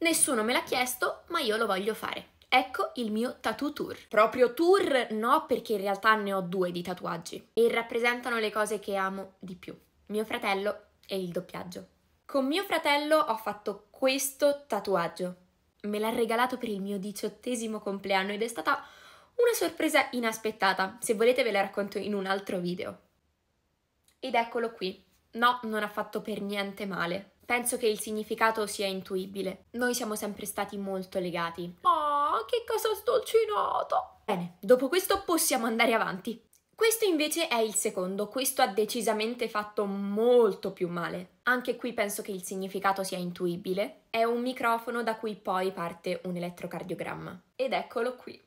Nessuno me l'ha chiesto, ma io lo voglio fare. Ecco il mio tattoo tour. Proprio tour no, perché in realtà ne ho due di tatuaggi e rappresentano le cose che amo di più. Mio fratello e il doppiaggio. Con mio fratello ho fatto questo tatuaggio. Me l'ha regalato per il mio diciottesimo compleanno ed è stata una sorpresa inaspettata. Se volete ve la racconto in un altro video. Ed eccolo qui. No, non ha fatto per niente male. Penso che il significato sia intuibile. Noi siamo sempre stati molto legati. Oh, che cosa stolcinato! Bene, dopo questo possiamo andare avanti. Questo invece è il secondo, questo ha decisamente fatto molto più male. Anche qui penso che il significato sia intuibile. È un microfono da cui poi parte un elettrocardiogramma. Ed eccolo qui.